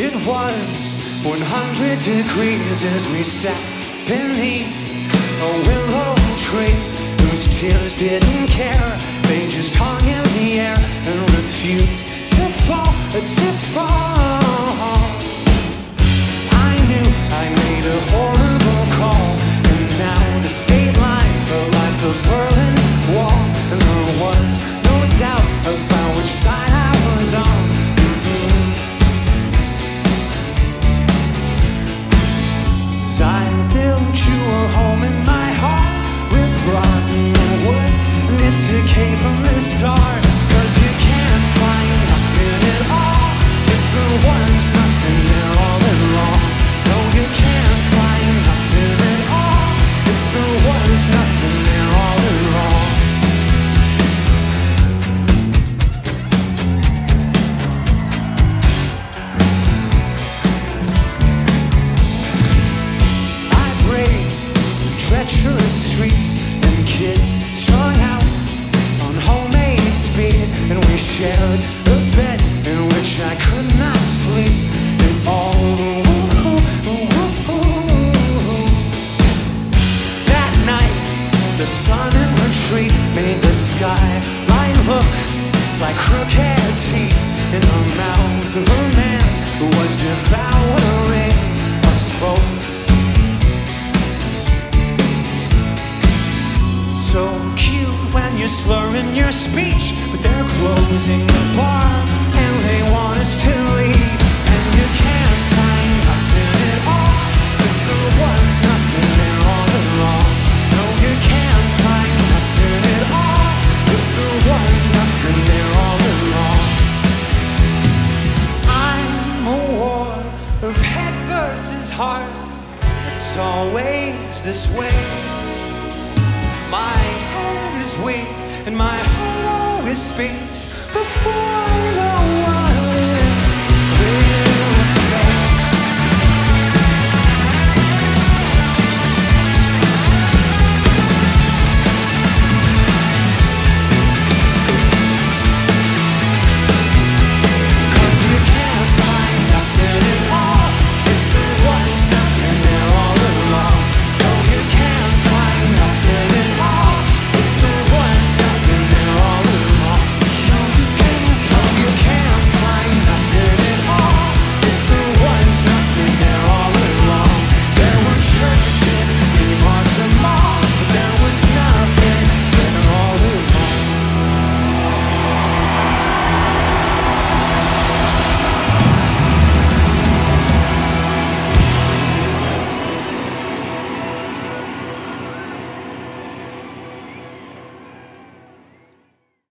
It was 100 degrees as we sat beneath a willow tree whose tears didn't care. They just hung in the air your speech, but they're closing the bar and they want us to leave. And you can't find nothing at all if there was nothing there all along. No, you can't find nothing at all if there was nothing there all along. I'm a war of head versus heart. It's always this way. My head is weak and my this space before.